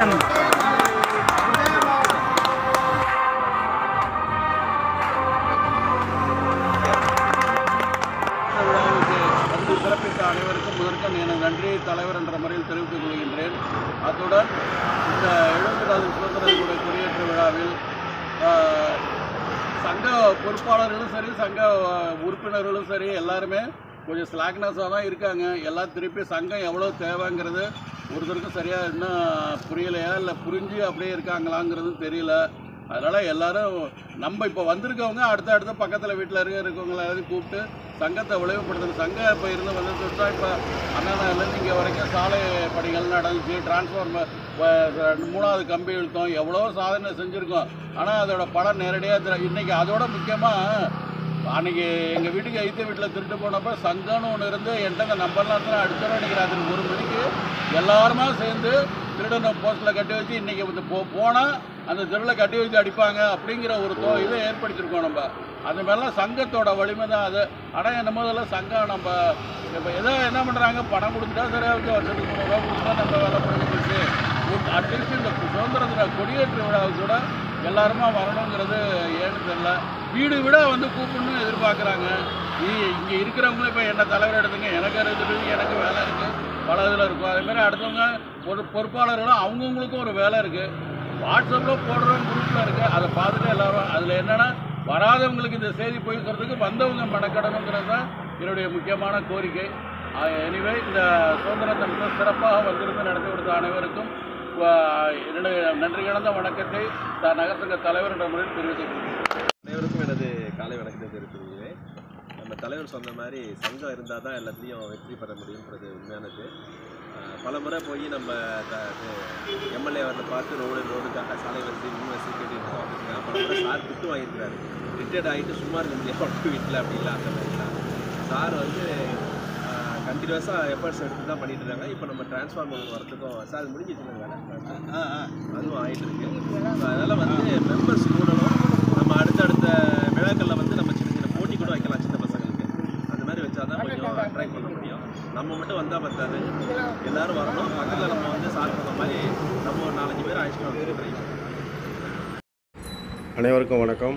மாற்றம் சிறப்பித்த அனைவருக்கும் முதற்கும் எனது நன்றியை தலைவர் என்ற முறையில் தெரிவித்துக் கொள்கின்றேன். அத்துடன் இந்த எழுபத்தி நாலு சுதந்திர தின கொடியேற்ற விழாவில் சங்க பொறுப்பாளர்களும் சரி சங்க உறுப்பினர்களும் சரி எல்லாருமே கொஞ்சம் ஸ்லாக்னஸாக தான் இருக்காங்க. எல்லாம் திருப்பி சங்கம் எவ்வளோ தேவைங்கிறது ஒருத்தருக்கும் சரியாக இன்னும் புரியலையா? இல்லை புரிஞ்சு அப்படியே இருக்காங்களாங்கிறதும் தெரியல. அதனால் எல்லாரும் நம்ம இப்போ வந்திருக்கவங்க அடுத்த அடுத்த பக்கத்தில் வீட்டில் இருக்க இருக்கவங்கள எல்லாத்தையும் கூப்பிட்டு சங்கத்தை விளைவுபடுத்தணும். சங்கம் இப்போ இருந்து வந்துட்டு தான் இப்போ அண்ணாநகர்லேருந்து இங்கே வரைக்கும் சாலை பணிகள் நடந்துச்சு. டிரான்ஸ்ஃபார்மர் மூணாவது கம்பி இழுத்தோம். எவ்வளோ சாதனை செஞ்சுருக்கோம். ஆனால் அதோட படம் நேரடியாக இன்றைக்கி அதோட முக்கியமாக அன்னைக்கு எங்கள் வீட்டுக்கு ஐத்த வீட்டில் திருட்டு போனப்போ சங்கம்னு ஒன்று இருந்து என்கிட்ட நம்பர்லாம் தான் அடிச்சோம் அன்றைக்கி ராத்திரி ஒரு மணிக்கு எல்லாருமா சேர்ந்து திருடனை போஸ்ட்டில் கட்டி வச்சு இன்றைக்கி வந்து போ போனால் அந்த திருடலை கட்டி வச்சு அடிப்பாங்க அப்படிங்கிற ஒரு தோ இதை ஏற்படுத்தியிருக்கோம் நம்ம. அது மாதிரிலாம் சங்கத்தோட வலிமை தான் அது. ஆனால் என்ன முதல்ல சங்கம் நம்ம இப்போ ஏதோ என்ன பண்ணுறாங்க பணம் கொடுத்துட்டா சரியாக வச்சு வருஷத்துக்கு கொடுத்துட்டா நம்ம வேலை முடிஞ்சிருச்சு. அட்லீஸ்ட் இந்த சுதந்திர தின கொடியேற்ற விழாவுக்கு கூட எல்லாருமா வரணுங்கிறது ஏன்னு தெரில வீடு விட வந்து கூப்பிடணும்னு எதிர்பார்க்குறாங்க. இங்கே இருக்கிறவங்களும் இப்போ என்ன தலைவர் எடுத்துங்க? எனக்கு இருக்குது எனக்கு வேலை இருக்குது பல இதில் இருக்கும். அதேமாதிரி அடுத்தவங்க ஒரு பொறுப்பாளர்களும் அவங்கவுங்களுக்கும் ஒரு வேலை இருக்குது வாட்ஸ்அப்பில் போடுறவங்க குரூப்பில் இருக்குது அதை பார்த்துட்டு எல்லாரும் அதில் என்னென்னா வராதவங்களுக்கு இந்த செய்தி போய் சொல்கிறதுக்கு வந்தவங்க மெனக்கடணுங்கிறது தான் என்னுடைய முக்கியமான கோரிக்கை. எனிவே இந்த சுதந்திர தினத்தை சிறப்பாக வந்திருந்து நடத்தி கொடுத்த அனைவருக்கும் என்னுடைய நன்றி கடந்த வணக்கத்தை நகரசங்க தலைவர் என்ற முறையில் தெரிவித்துக் அனைவருக்கும் எனது காலை வணக்கத்தை தெரிவித்துக்கிறேன் நம்ம தலைவர் சொன்ன மாதிரி சங்கம் இருந்தால் தான் எல்லாத்துலேயும் வெற்றி பெற முடியுன்றது உண்மையானது. பல முறை போய் நம்ம எம்எல்ஏ அவர்களை பார்த்து ரோடு ரோடுக்காக சாலை வசதி மின் வசதி கேட்டுருக்கோம் அப்படின்னா பல முறை சார் திட்டு வாங்கியிருக்கிறாரு. ரிட்டையர்ட் ஆகிட்டு சும்மா இருக்க முடியாது. வீட்டில் அப்படி இல்லை அந்த மாதிரிலாம் சார் வந்து கண்டினியூஸாக எஃபர்ட்ஸ் எடுத்து தான் பண்ணிட்டு இருக்காங்க. இப்போ நம்ம டிரான்ஸ்ஃபார்மர் வரத்துக்கும் சார் அது முடிஞ்சிச்சு வேலை? அதுவும் ஆயிட்டு இருக்கு. அதனால வந்து மெம்பர்ஸ் கூடணும் நம்ம அடுத்தடுத்த விழாக்களில் வந்து நம்ம சின்ன சின்ன போட்டி கூட வைக்கலாம் சின்ன பசங்களுக்கு. அந்த மாதிரி வச்சாதான் கொஞ்சம் அட்ராக்ட் பண்ண முடியும். நம்ம மட்டும் வந்தால் பத்தாது. எல்லாரும் வரணும். பக்கத்தில் நம்ம வந்து சார் பண்ண மாதிரி நம்ம ஒரு நாலஞ்சு பேர் பண்ணணும் அனைவருக்கும் வணக்கம்.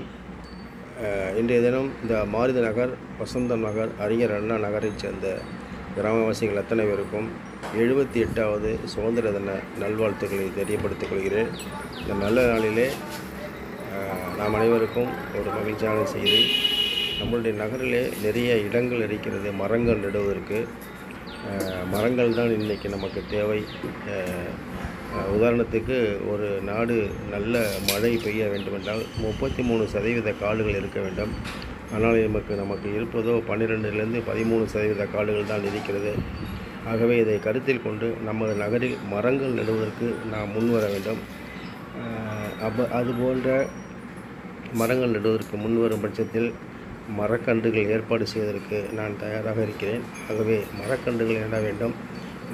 இன்றைய தினம் இந்த மாருதி நகர் வசந்தம் நகர் அறிஞர் அண்ணா நகரைச் சேர்ந்த கிராமவாசிகள் அத்தனை பேருக்கும் எழுபத்தி எட்டாவது சுதந்திர தின நல்வாழ்த்துக்களை தெரியப்படுத்திக் கொள்கிறேன் இந்த நல்ல நாளிலே நாம் அனைவருக்கும் ஒரு மகிழ்ச்சியான செய்தி. நம்மளுடைய நகரிலே நிறைய இடங்கள் இருக்கிறது மரங்கள் நடுவதற்கு. மரங்கள் தான் இன்றைக்கி நமக்கு தேவை. உதாரணத்துக்கு ஒரு நாடு நல்ல மழை பெய்ய வேண்டுமென்றால் முப்பத்தி மூணு சதவீத காடுகள் இருக்க வேண்டும். ஆனால் நமக்கு நமக்கு இருப்பதோ பன்னிரெண்டுலேருந்து பதிமூணு சதவீத காடுகள் தான் இருக்கிறது. ஆகவே இதை கருத்தில் கொண்டு நமது நகரில் மரங்கள் நடுவதற்கு நாம் முன்வர வேண்டும். அப்போ அப்ப அது போன்ற மரங்கள் நடுவதற்கு முன்வரும் பட்சத்தில் மரக்கன்றுகள் ஏற்பாடு செய்வதற்கு நான் தயாராக இருக்கிறேன். ஆகவே மரக்கன்றுகள் நட வேண்டும்.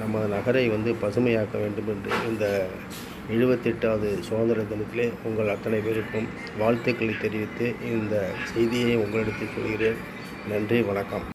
நமது நகரை வந்து பசுமையாக்க வேண்டும் என்று இந்த எழுபத்தெட்டாவது சுதந்திர தினத்திலே உங்கள் அத்தனை பேருக்கும் வாழ்த்துக்களை தெரிவித்து இந்த செய்தியை உங்களிடத்தில் சொல்கிறேன். நன்றி வணக்கம்.